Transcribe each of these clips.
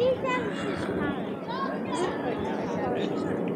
She's down. She's.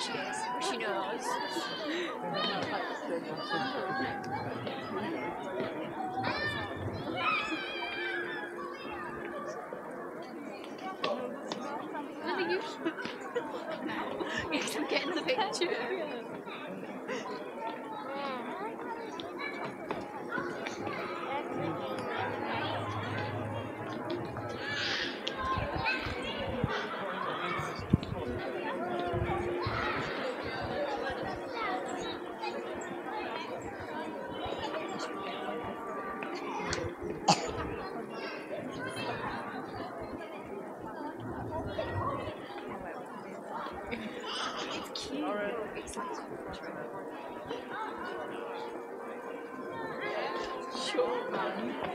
she is, she knows. You. I'm getting the picture. show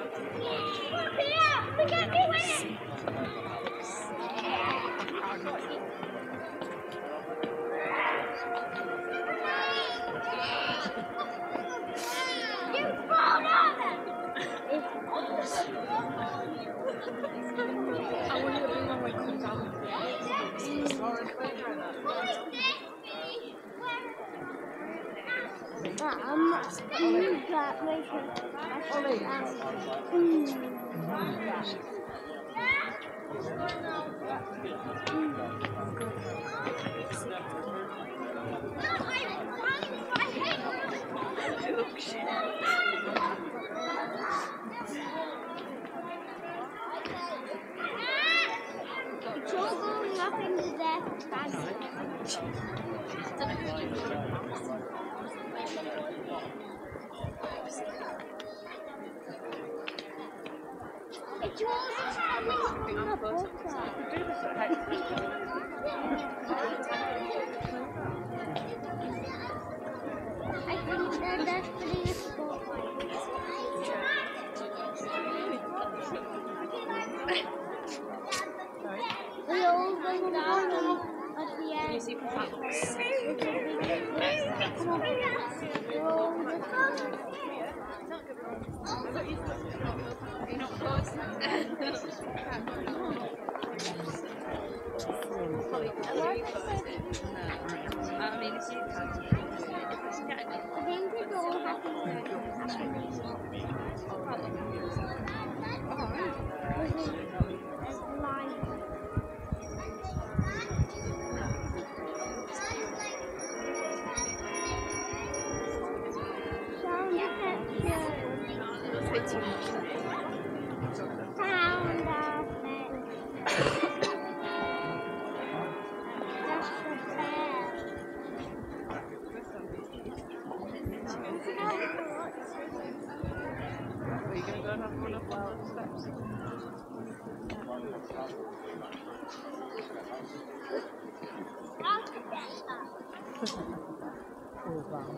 um, that right here. Actually, Nothing left. That's It's yours is coming from the book. I Oh, wow.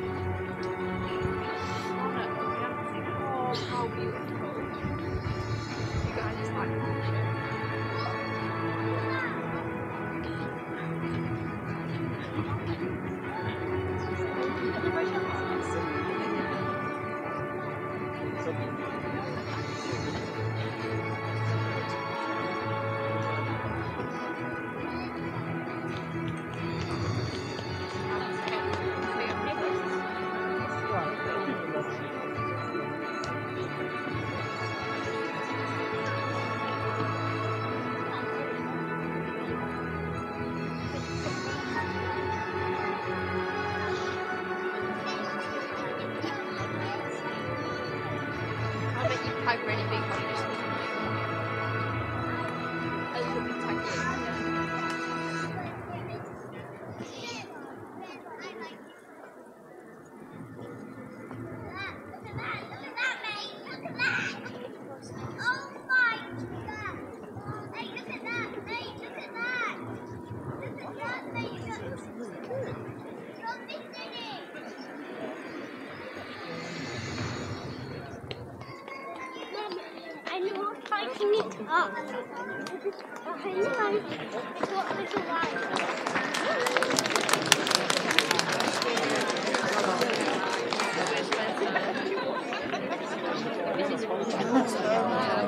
Tag really big one. Just tag lighting it up. Behind the light, it looks like. This is